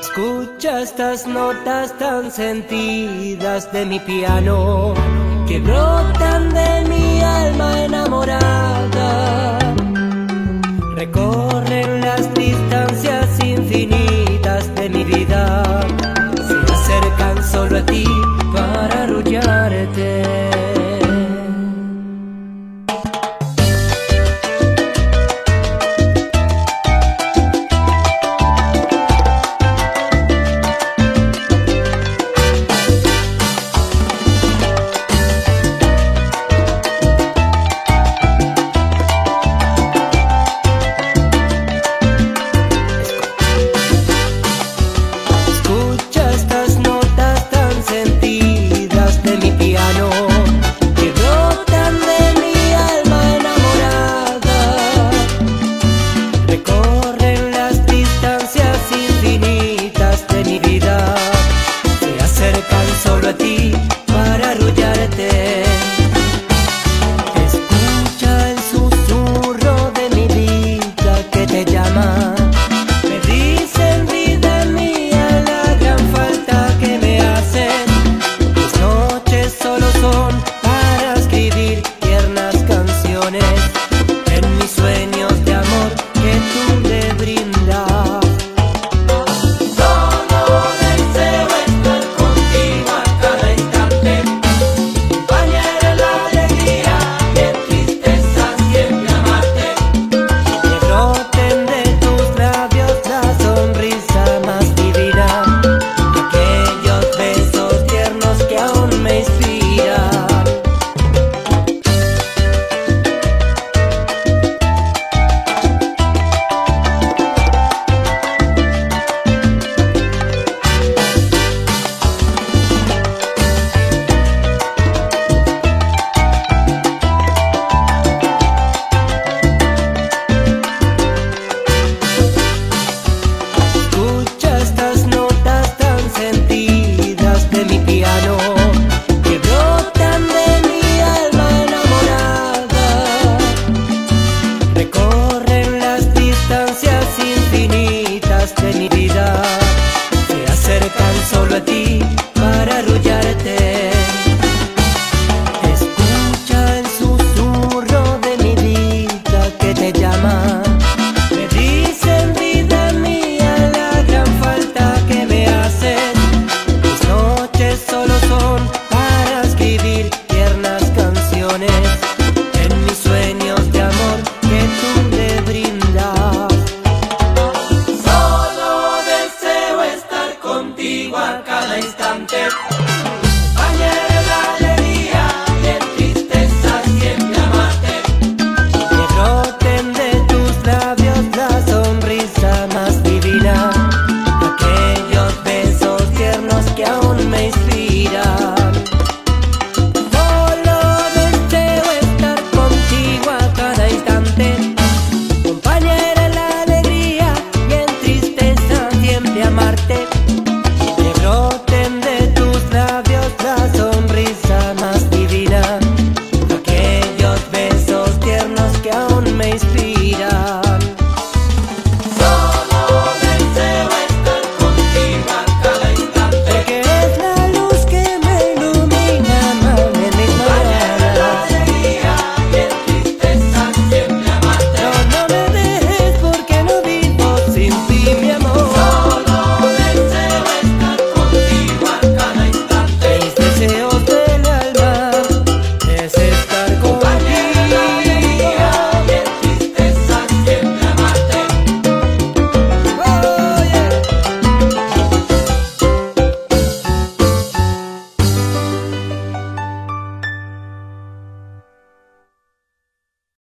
Escucha estas notas tan sentidas de mi piano que brotan de mi alma. En de mi vida se acercan solo a ti. marca la instante.